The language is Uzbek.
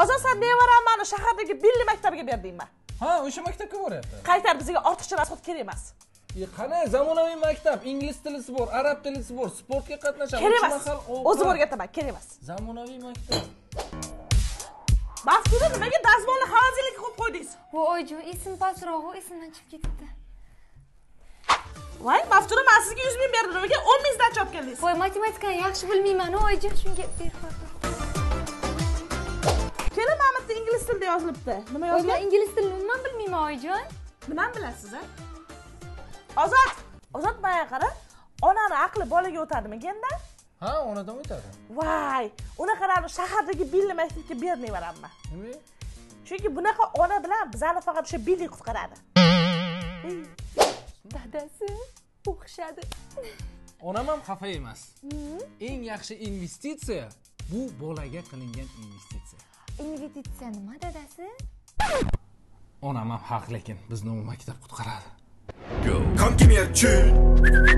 ozod san nevaramani shahardagi billi maktabiga berdingmi? Ha o'sha maktabga boryapti. Qaytar bizga ortiqcha rasxod kerak emas. E qani zamonaviy maktab ingliz tilisi bor arab tilisi bor sportga qatnashadi. Kerak emas. O'zim o'rgataman kerak emas. Zamonaviy maktab. Maftuda nimaga dazmolni холодильникka qo'yib qo'ydingiz? Voy oyijon esim pastroq esimdan chiqib ketibdi. Voy maftuda man sizga yuz ming berdim nimaga o'n ming sdача olib keldingiz. Voy matematikani yaxshi bilmayman oyijon shunga berib qo'ydim yozilibdi? Nima man yozgan ingliz tilini umuman bilmayman oyijon nimani bilasiz a ozod! Ozod manga qara onani aqli bolaga o'tadimi genda? Ha onadan o'tadi. Voy! Unaqalarni shahardagi billi maktabga bermayveramman nima? Chunki bunaqa ona bilan bizani faqat o'sha billi qutqaradi. Dadasi o'xshadi. Onam ham xafa emas. Eng yaxshi investitsiya bu bolaga qilingan investitsiya. Investitsiya nima dadasi onam ham haq lekin bizni u maktab qutqaradi. Come give me a tune.